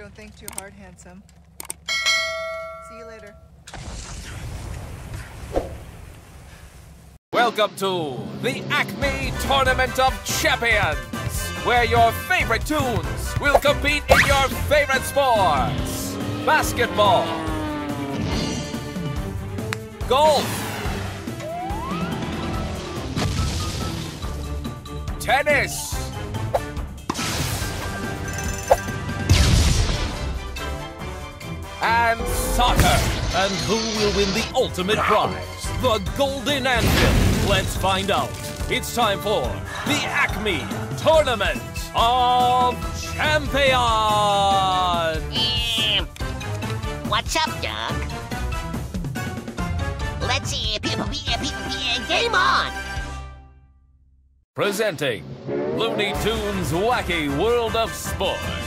Don't think too hard, handsome. See you later. Welcome to the Acme Tournament of Champions, where your favorite tunes will compete in your favorite sports basketball, golf, tennis, and soccer. And who will win the ultimate prize? The Golden Anvil. Let's find out. It's time for the Acme Tournament of Champions. Um, what's up, Doc? Let's see. Game on! Presenting Looney Tunes Wacky World of Sports.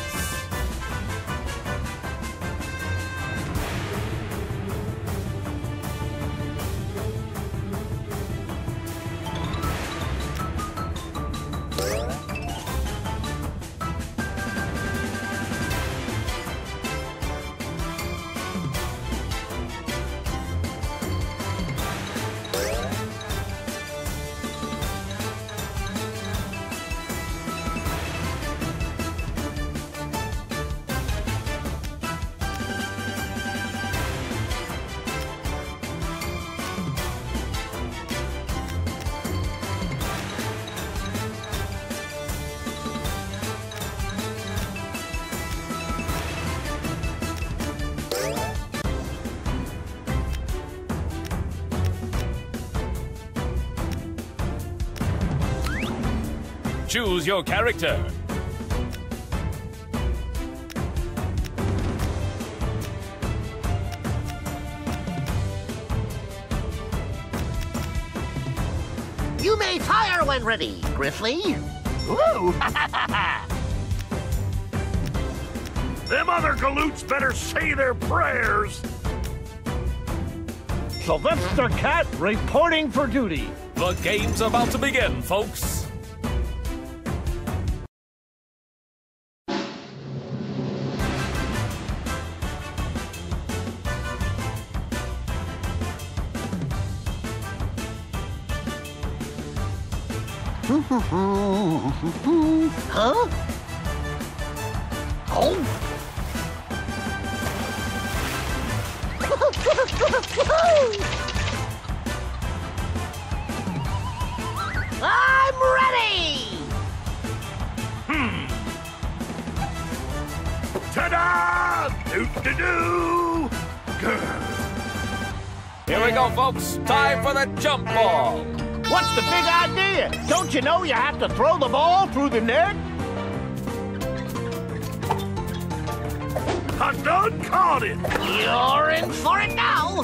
Choose your character. You may fire when ready, Gridley. Ooh! Them other galoots better say their prayers. Sylvester Cat reporting for duty. The game's about to begin, folks. Huh? Oh! I'm ready! Hmm. Ta-da! Doo-doo-doo! Here we go, folks. Time for the jump ball. What's the big idea? Don't you know you have to throw the ball through the net? I done caught it! You're in for it now!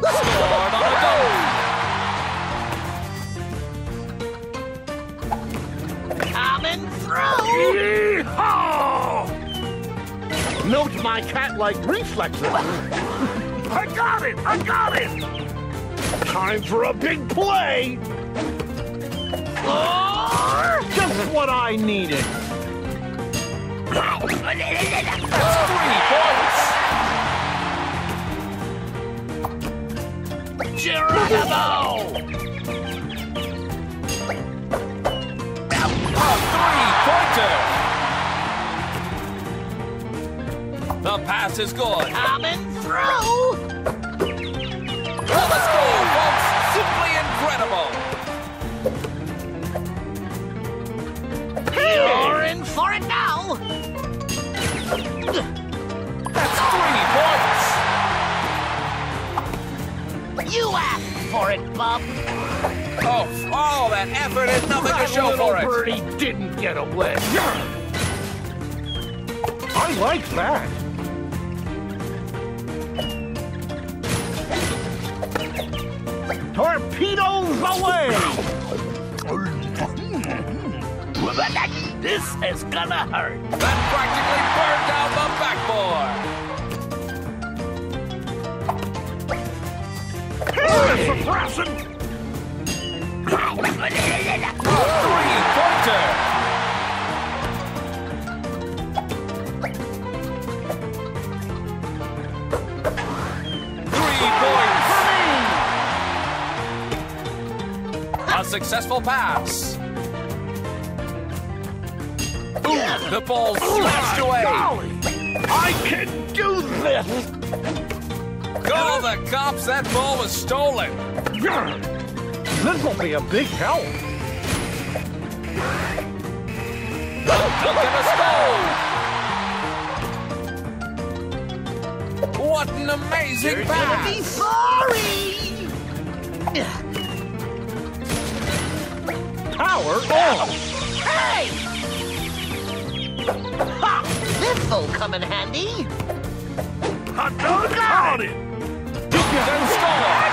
Scored on the go. Coming through! Yeehaw! Note my cat-like reflexes. I got it! I got it! Time for a big play. Or... Just what I needed. Three points. Geronimo! A three-pointer. The pass is good. Coming through! For it, Bub! Oh, all that effort and nothing to show for it. birdie didn't get away. I like that. Torpedoes away! This is gonna hurt. That practically burned down Three! Three! A successful pass. Ooh, the ball smashed away. Golly, I can do this! Call the cops, that ball was stolen. This will be a big help. Duncan a score. What an amazing Be pass. sorry! Power on. Hey! Ha! This'll come in handy. I done got it! Duncan score.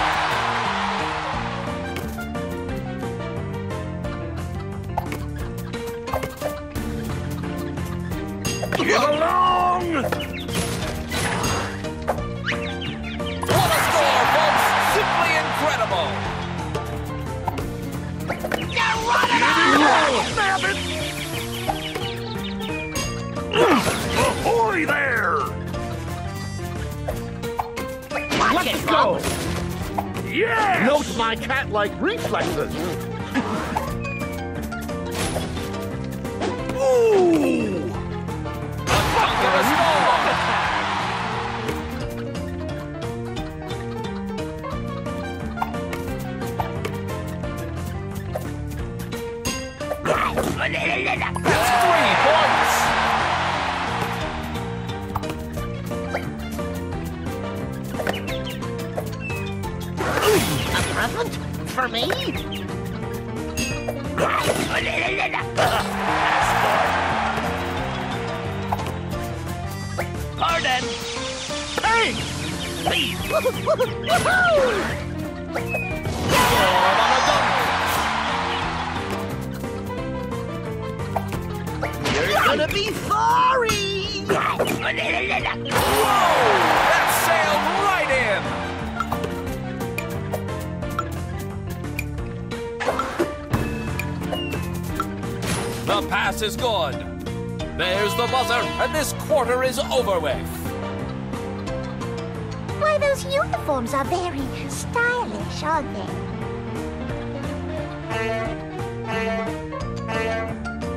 Get along! Oh, Yes! My cat-like reflexes. Ooh! Me? Pardon! Hey! You're gonna be sorry! That The pass is good. There's the buzzer, and this quarter is over with. Why, those uniforms are very stylish, aren't they?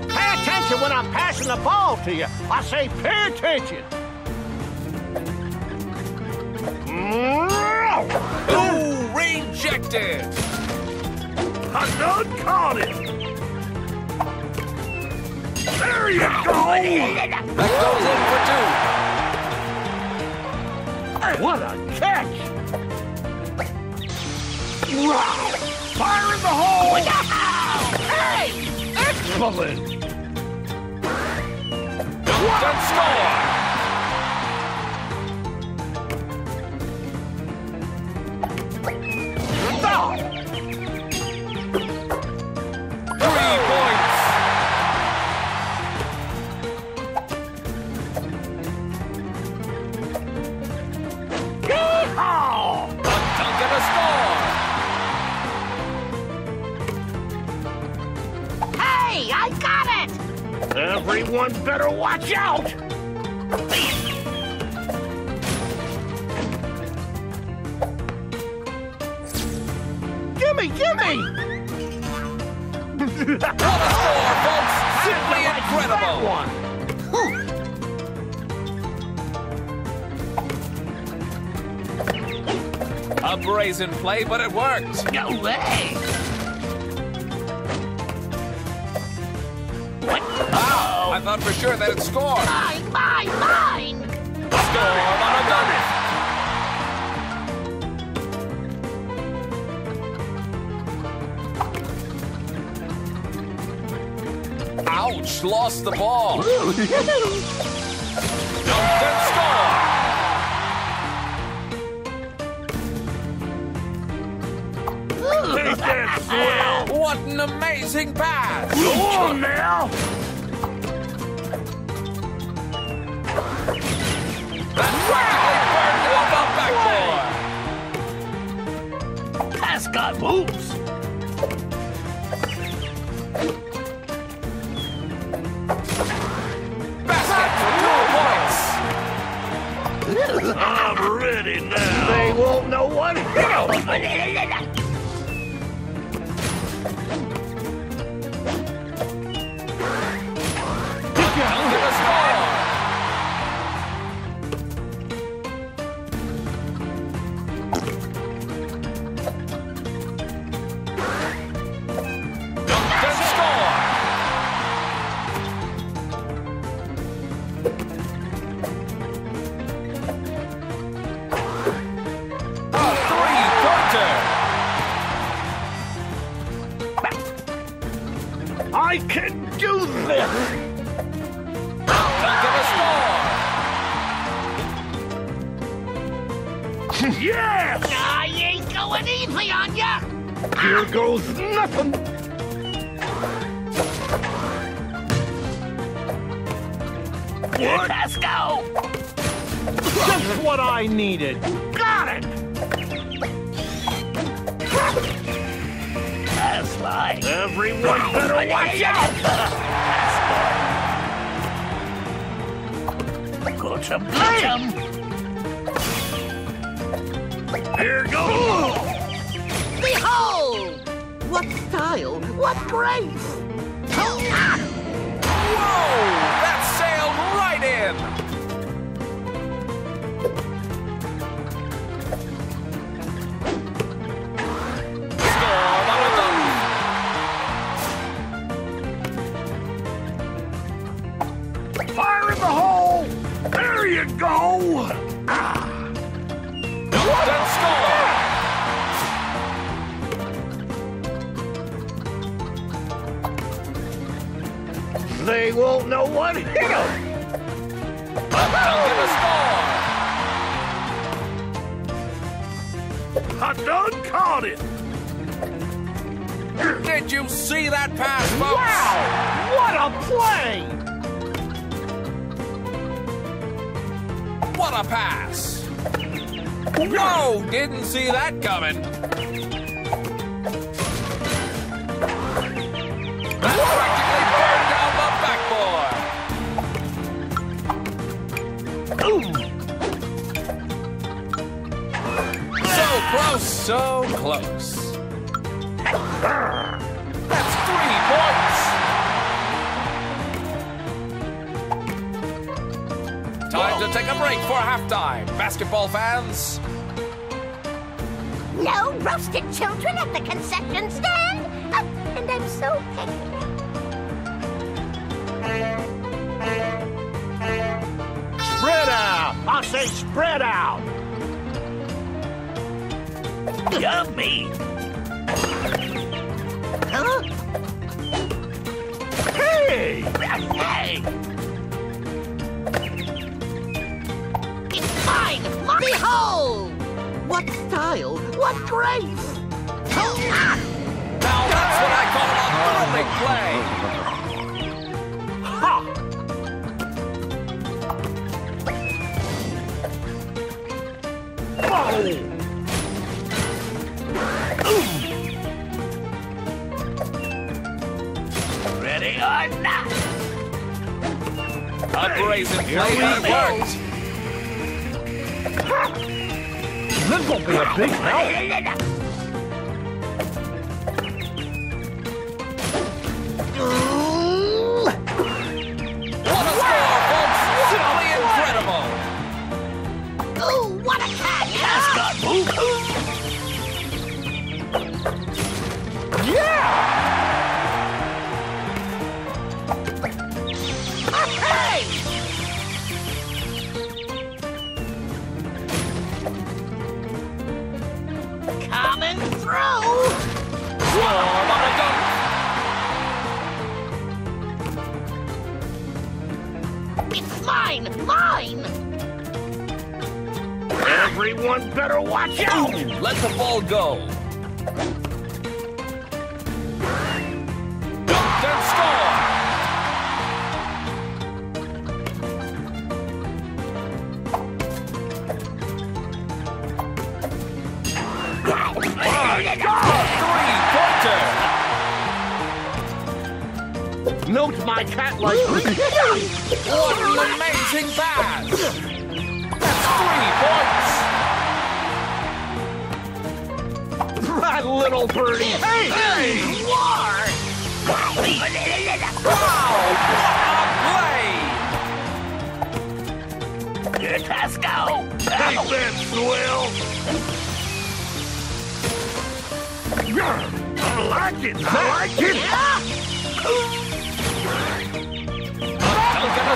Pay attention when I'm passing the ball to you. I say pay attention. Ooh, rejected. I done caught it! There you go! That goes in for two. What a catch! Fire in the hole! Hey! Excellent! Duncan score. Brazen play, but it worked. No way! Wow, ah, I thought for sure that it'd score. Mine, mine, mine! Score on a gun. Ouch, lost the ball. Duncan score. Ain't that swell? What an amazing pass. Go on now! That practically burned off the backboard. Pass got moves! Basket for two points. I'm ready now! They won't know what hit to 'em. Here goes! Behold! What style! What grace! Ah! Whoa! Go! Ah! Duncan score! They won't know what hit them! A score! I done caught it! Did you see that pass, folks? Wow! What a play! What a pass! Whoa! Didn't see that coming. That practically burned down the backboard. So close, so close. Time to take a break for halftime, basketball fans. No roasted children at the concession stand? Uh, and I'm so picky. Spread out! I say spread out! Yummy! Huh? Hey! Hey! Behold! What style! What grace! Ah! Now that's what I call a perfect play. Ha! Ready or not? A brazen play that worked. This will be a big help. Score by Duncan. It's mine! Mine! Everyone better watch out! Let the ball go. My cat-like What an amazing pass! That's three points! that little birdie. Hey! Hey! War! Wow! What a play! Let's go! Take that, Swill! I like it! I like it!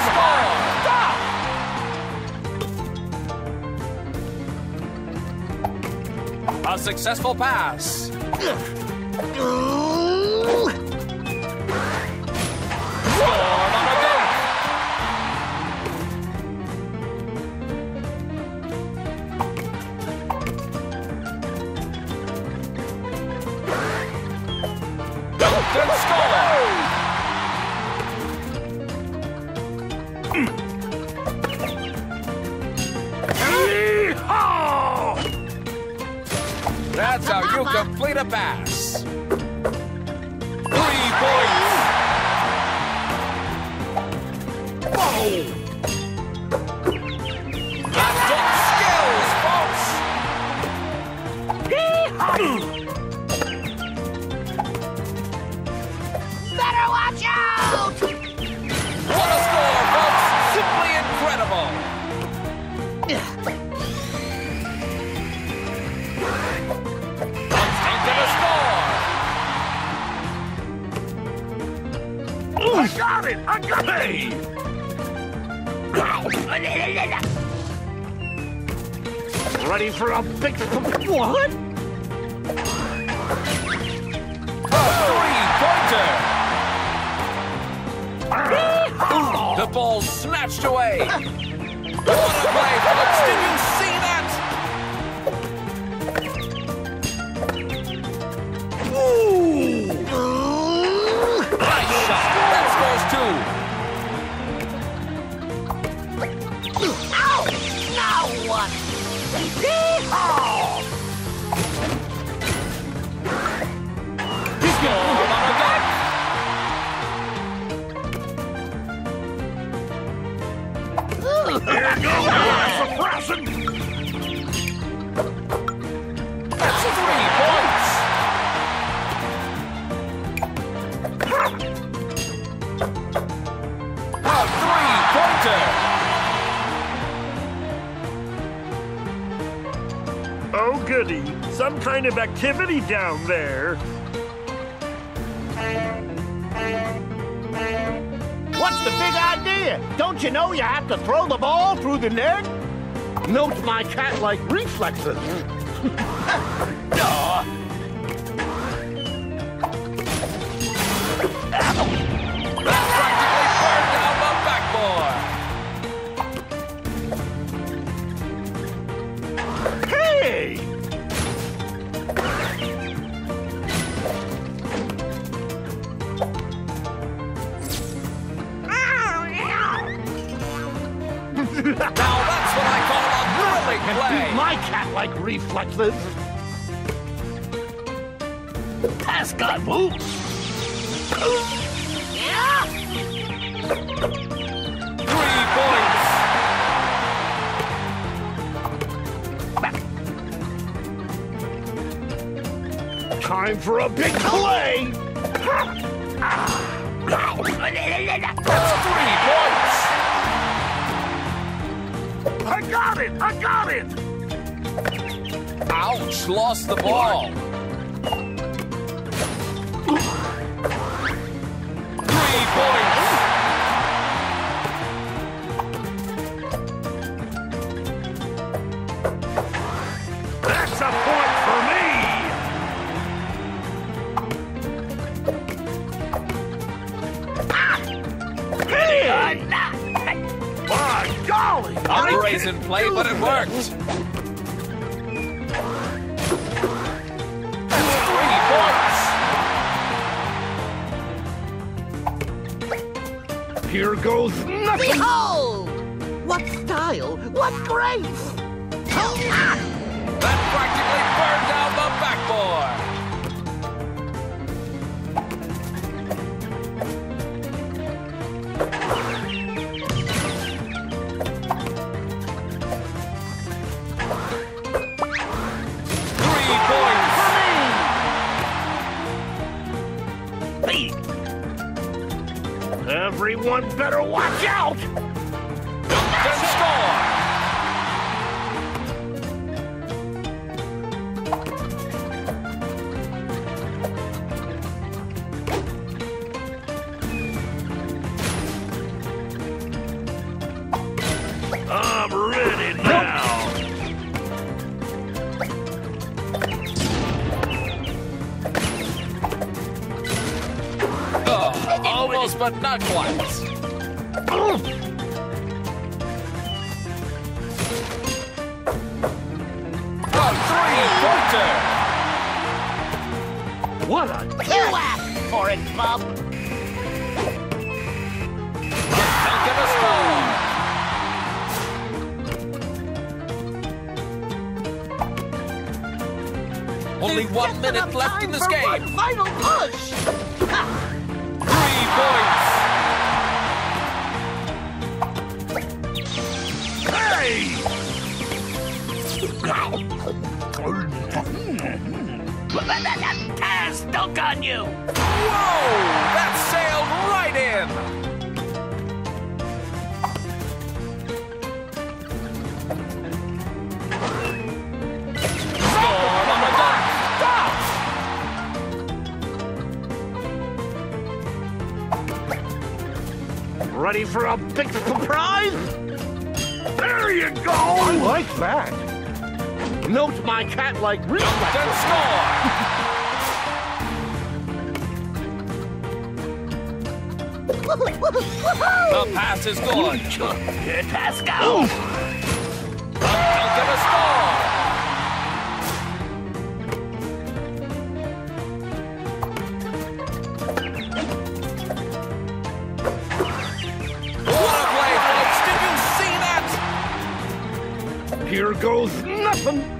spoil. Stop! A successful pass. Score! How you complete got it! I got it! Ready for a big... What? A three-pointer. The ball snatched away. What a play, kind of activity down there. What's the big idea? Don't you know you have to throw the ball through the net? Note my cat-like reflexes. Time for a big play. That's three points. I got it! I got it! Ouch, lost the ball. Play, but it worked. That's three points. Here goes nothing. Behold! What style! What grace! That practically burned down the backboard. Everyone better watch out. But not quite. A three-pointer. What a... You asked for it, Bub. Don't a score. Only one minute left in this game. One final push. Ha! Taz, dunk on you. Whoa! That sailed right in. Score on the dunk. Ready for a big surprise? There you go! I like that. Note my cat-like reflex. And score. The pass is good. Pascal. Dunk and a score. What a play, folks! Did you see that? Here goes nothing.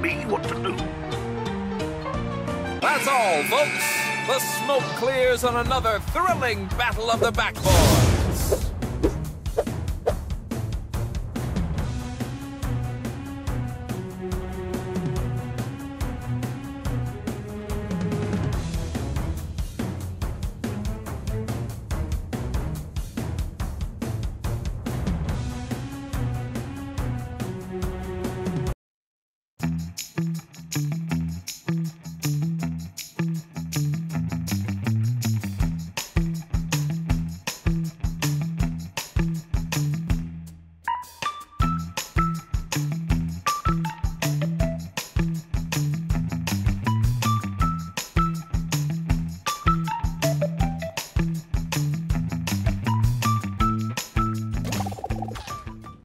Me what to do. That's all, folks. The smoke clears on another thrilling battle of the backboard.